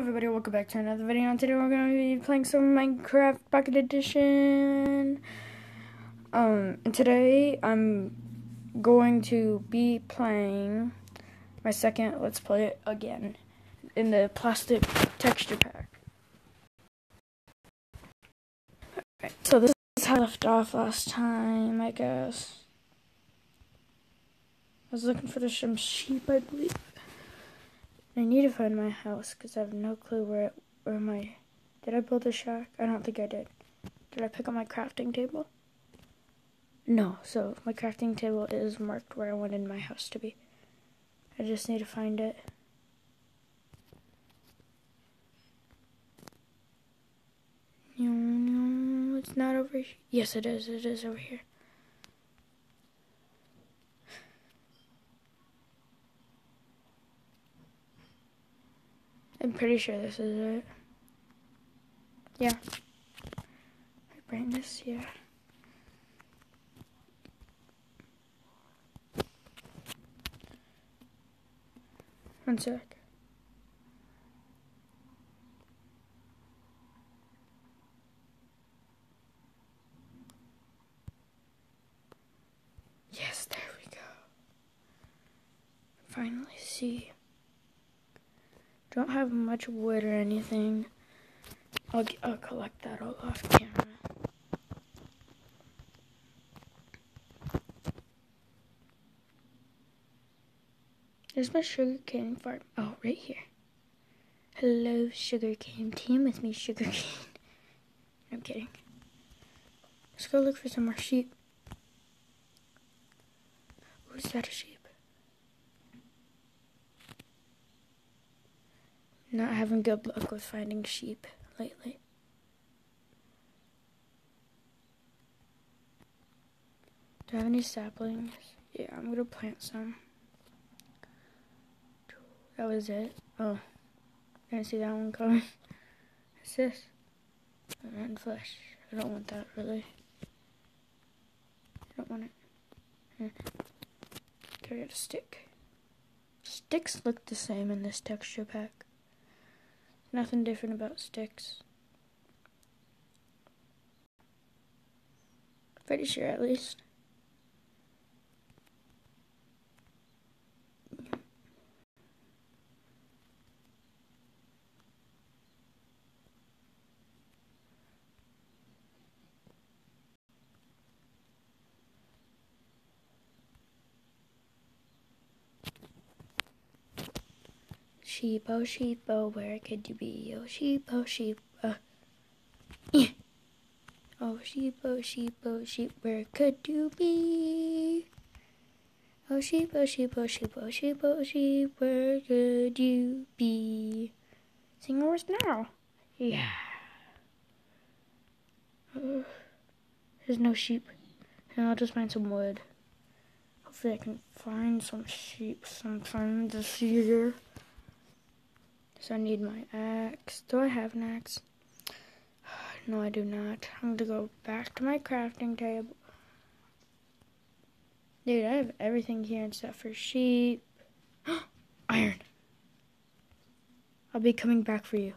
everybody, welcome back to another video. And today we're going to be playing some Minecraft Pocket Edition. Um, and today I'm going to be playing my second Let's Play It again in the plastic texture pack. Alright, so this is how I left off last time, I guess. I was looking for some sheep, I believe. I need to find my house because I have no clue where it, where my did I build a shack? I don't think I did. Did I pick up my crafting table? No, so my crafting table is marked where I wanted my house to be. I just need to find it. No, no, it's not over here. Yes, it is. It is over here. I'm pretty sure this is it. Yeah. Brightness, yeah. One sec. Yes, there we go. Finally see. Don't have much wood or anything. I'll, I'll collect that all off camera. There's my sugarcane farm. Oh, right here. Hello, sugarcane team with me, sugarcane. I'm kidding. Let's go look for some more sheep. Who's that a sheep? Not having good luck with finding sheep lately. Do I have any saplings? Yeah, I'm gonna plant some. That was it. Oh, didn't see that one coming. What's this? And flesh. I don't want that really. I don't want it. Get a stick? Sticks look the same in this texture pack. Nothing different about sticks. Pretty sure, at least. Sheep, oh sheep, oh where could you be? Oh sheep, oh sheep, uh. Yeah. Oh sheep, oh sheep, oh sheep, where could you be? Oh sheep, oh sheep, oh sheep, oh sheep, oh sheep, where could you be? Sing yours now. Yeah. Uh, there's no sheep. And I'll just find some wood. Hopefully I can find some sheep sometime this year. So I need my axe. Do I have an axe? No, I do not. I'm gonna go back to my crafting table. Dude, I have everything here except for sheep. Iron. I'll be coming back for you.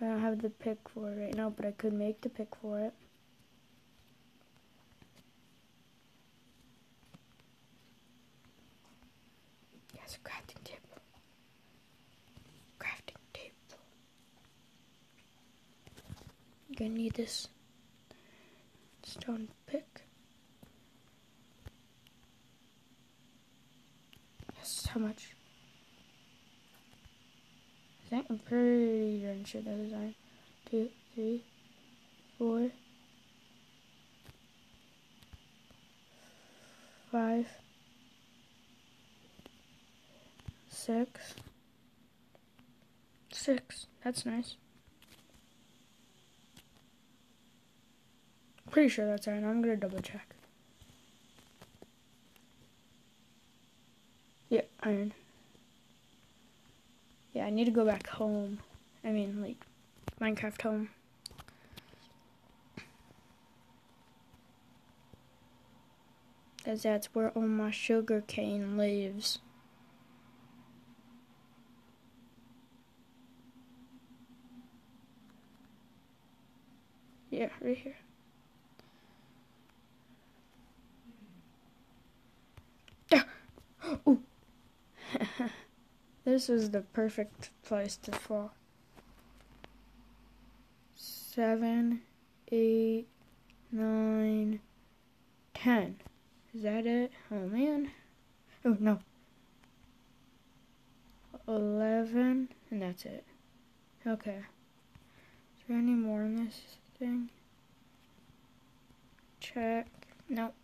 I don't have the pick for it right now, but I could make the pick for it. Yes, crafting table. gonna need this stone pick. Yes, how much? I think I'm pretty darn sure that is nine, two, three, four, five, six, six. That's nice. pretty sure that's iron. I'm gonna double check. Yeah, iron. Yeah, I need to go back home. I mean, like, Minecraft home. Because that's where all my sugar cane lives. Yeah, right here. This is the perfect place to fall. Seven, eight, nine, ten. Is that it? Oh man. Oh no. Eleven, and that's it. Okay. Is there any more in this thing? Check. Nope.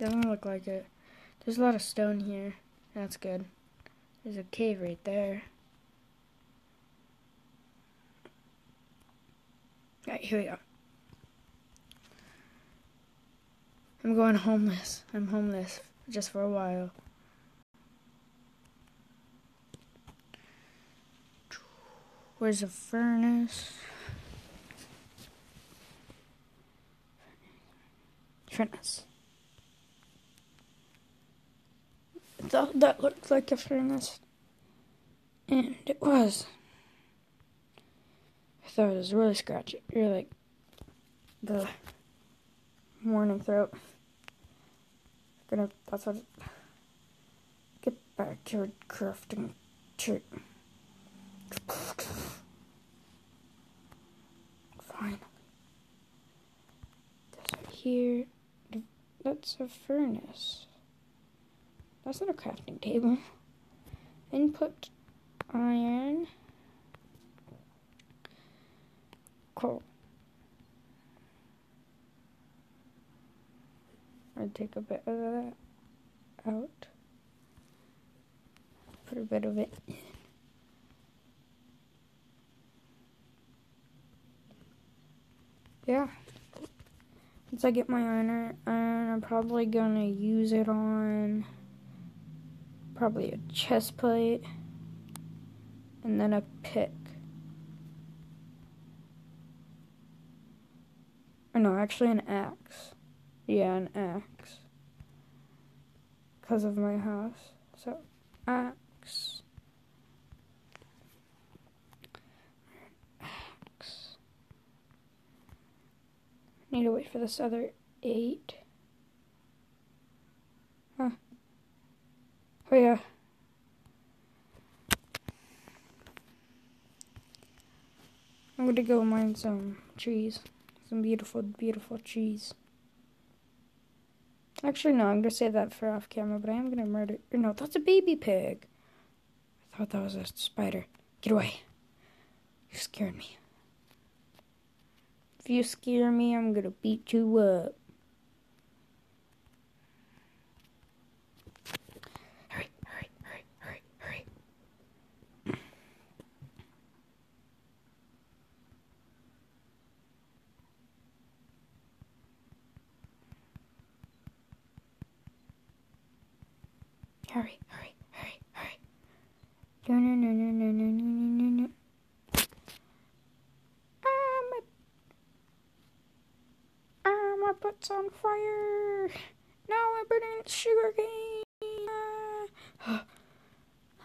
Doesn't look like it. There's a lot of stone here. That's good. There's a cave right there. Alright, here we go. I'm going homeless. I'm homeless just for a while. Where's the furnace? Furnace. I thought that looked like a furnace. And it was. I thought it was really scratchy. You're like the morning throat. Gonna that's what get back to crafting to Finally. This right here. That's a furnace. That's not a crafting table. Input iron. Coal. I'd take a bit of that out. Put a bit of it. Yeah. Once I get my iron, iron, I'm probably gonna use it on probably a chest plate and then a pick. Or no, actually an axe. Yeah, an axe. Because of my house. So, axe. Axe. Need to wait for this other eight. Oh, yeah. I'm gonna go mine some trees. Some beautiful, beautiful trees. Actually, no, I'm gonna say that for off camera, but I am gonna murder. No, that's a baby pig. I thought that was a spider. Get away. You scared me. If you scare me, I'm gonna beat you up. Hurry, hurry, hurry, hurry. No, no, no, no, no, no, no, no, no, no. Ah, my, ah, my butt's on fire. No, I'm burning sugar cane. Ah.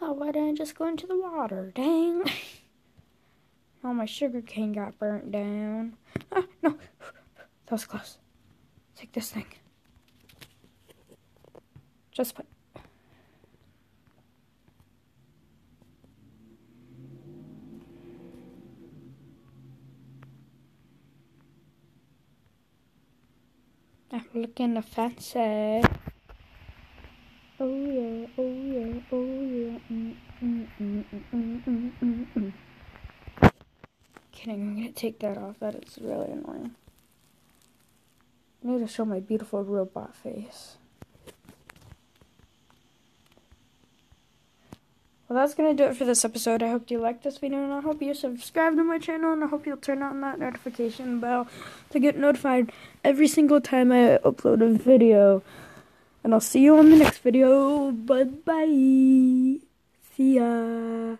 Oh, why didn't I just go into the water? Dang. Oh, my sugar cane got burnt down. Ah, no. That was close. Take this thing. Just put. I'm looking fancy. Oh yeah, oh yeah, oh yeah. Mm, mm, mm, mm, mm, mm, mm. Kidding, I'm gonna take that off. That is really annoying. I need to show my beautiful robot face. Well, that's going to do it for this episode. I hope you liked this video, and I hope you subscribe to my channel, and I hope you'll turn on that notification bell to get notified every single time I upload a video. And I'll see you on the next video. Bye-bye. See ya.